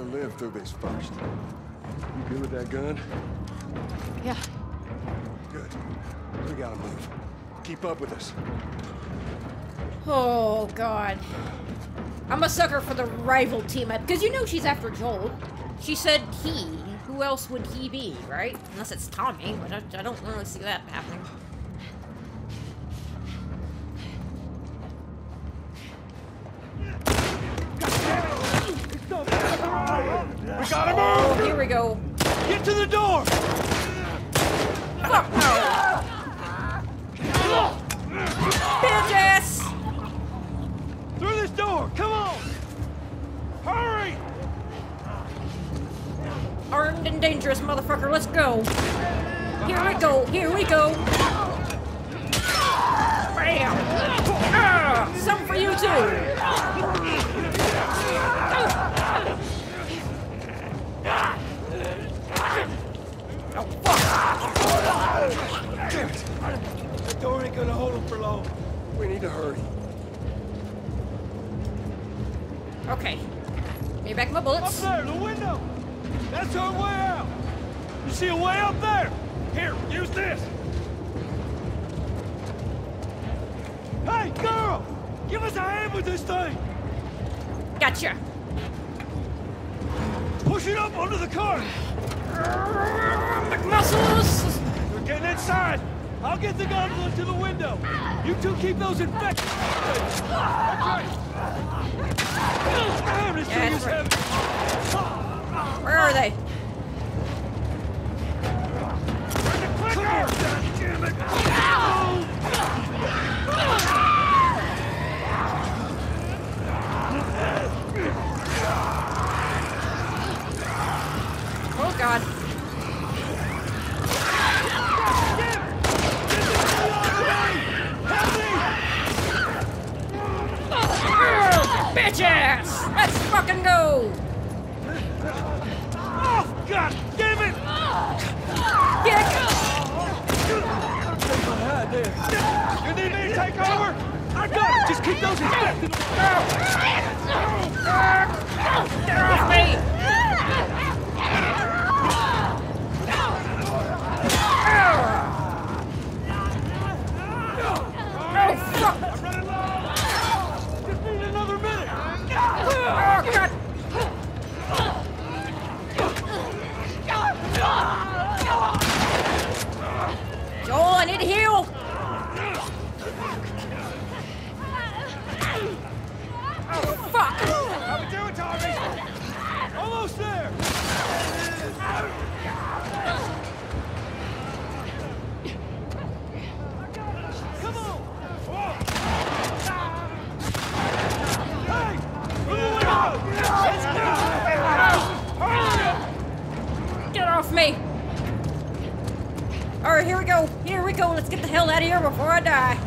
gotta live through this first. You good with that gun? Yeah. Good. We gotta move. Keep up with us. Oh, God. I'm a sucker for the rival team up, because you know she's after Joel. She said he. Who else would he be, right? Unless it's Tommy, but I, I don't really see that happening. Need to hurry. Okay. Give me back my bullets. Up bullets. there, the window! That's our way out! You see a way up there? Here, use this! Hey, girl! Give us a hand with this thing! Gotcha. Push it up under the car! Muscles. We're getting inside! I'll get the gun to the window! You two keep those infected! That's right! That's right. Where are they? Clicker! Damn it! Oh god. Bitch ass! Let's fucking go! Oh, God damn it! Kick! You need me to take over? I got it! Just keep those infected! Get off me! Hell out of here before I die.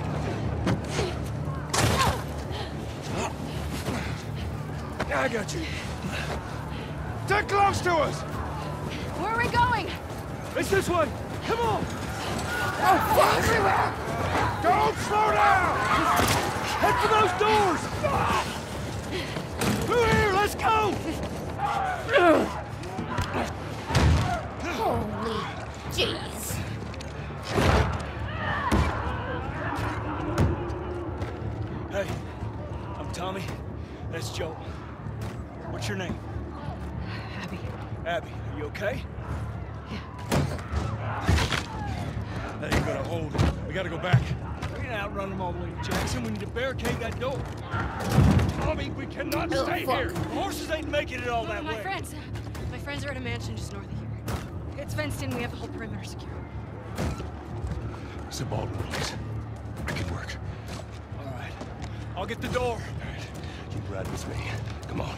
I got you. Get close to us! Where are we going? It's this way! Come on! Oh, fuck! Don't slow down! Head for those doors! What's your name? Abby. Abby, are you okay? That ain't gonna hold. We gotta go back. We can outrun them all the way to Jackson. We need to barricade that door. Tommy, we cannot Oh, stay fuck. here. The horses ain't making it all that my way. friends. Uh, my friends are at a mansion just north of here. It's fenced in. We have the whole perimeter secure. It's a Baldwin place. I can work. All right. I'll get the door. All right. You ride with me. Come on.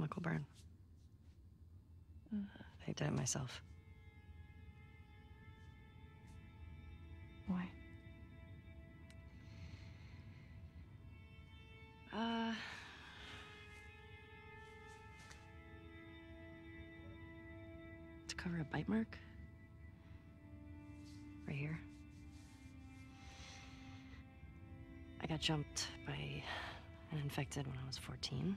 Chemical burn. I did it myself. Why? Uh. To cover a bite mark. Right here. I got jumped by an infected when I was 14.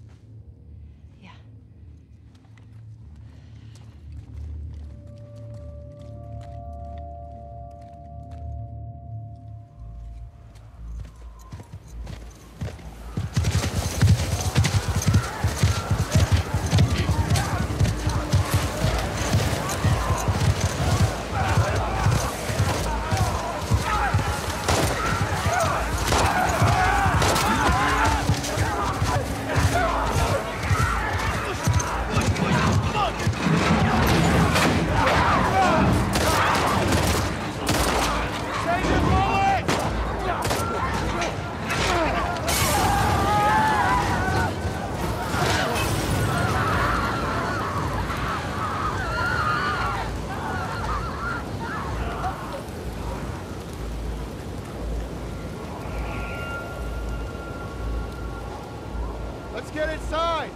Let's get inside!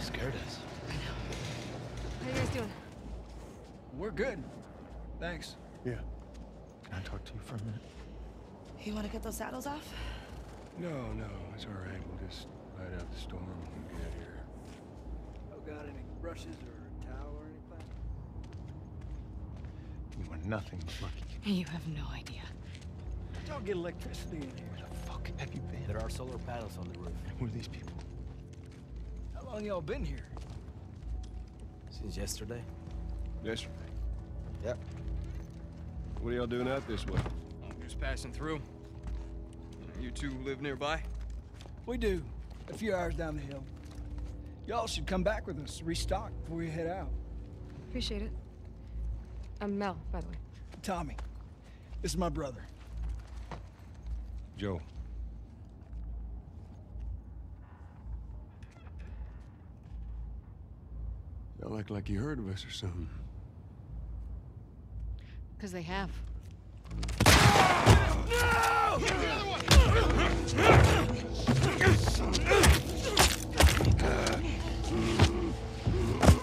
Scared us. I know. How you guys doing? We're good. Thanks. Yeah. Can I talk to you for a minute? You want to get those saddles off? No, no, it's all right. We'll just ride out the storm and get here. Oh, got any brushes or a towel or anything? You are nothing but lucky. You have no idea. Don't get electricity in here. Where the fuck have you been? There are solar panels on the roof. Who are these people? How long y'all been here? Since yesterday? Yesterday. Yep. What are y'all doing out this way? Just passing through. You two live nearby? We do. A few hours down the hill. Y'all should come back with us, restock before we head out. Appreciate it. I'm Mel, by the way. Tommy, this is my brother. Joel. Y'all act like you heard of us or something. Because they have.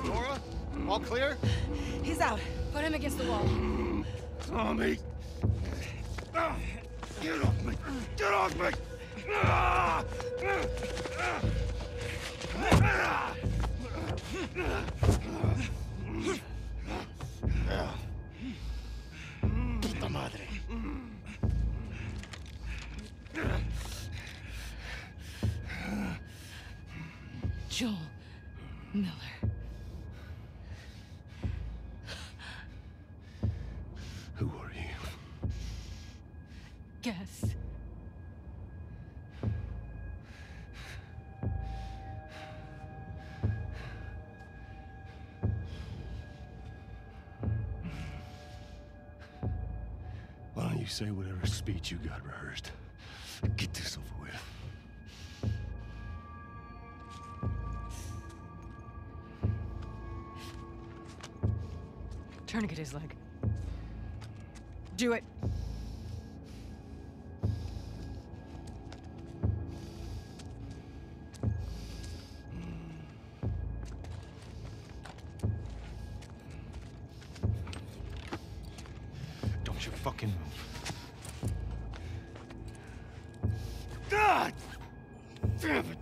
Nora, all clear? He's out. Put him against the wall. Tommy! Get off me! Get off me! Puta madre. Joel Miller. Who are you? Guess. Why don't you say whatever speech you got rehearsed? Get this over with. Tourniquet his leg. Do it. Don't you fucking move. God! Damn it!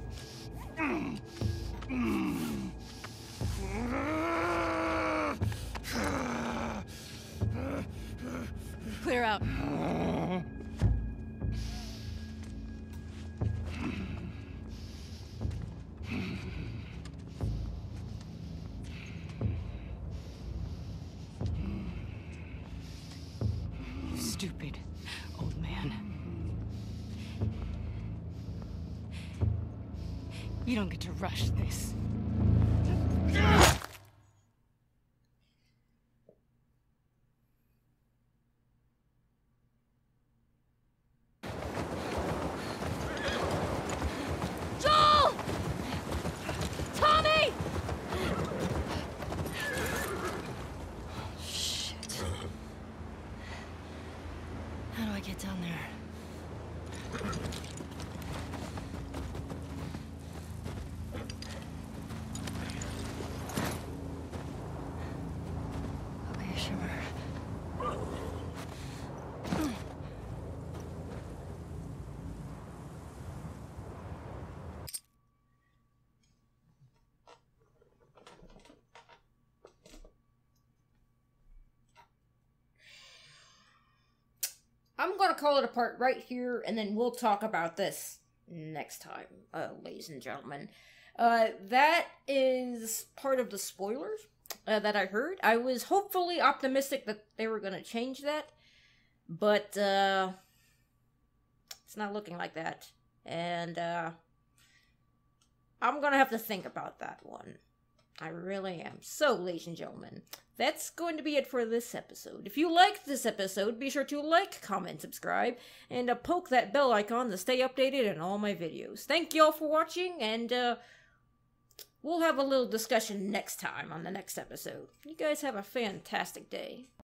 Stupid old man. You don't get to rush this. Joel! Tommy! Shit. How do I get down there? Okay, Shimmer. I'm gonna call it apart right here, and then we'll talk about this next time, uh, ladies and gentlemen. Uh, that is part of the spoilers uh, that I heard. I was hopefully optimistic that they were gonna change that, but uh, it's not looking like that, and uh, I'm gonna have to think about that one. I really am. So, ladies and gentlemen, that's going to be it for this episode. If you liked this episode, be sure to like, comment, subscribe, and uh, poke that bell icon to stay updated on all my videos. Thank you all for watching, and uh, we'll have a little discussion next time on the next episode. You guys have a fantastic day.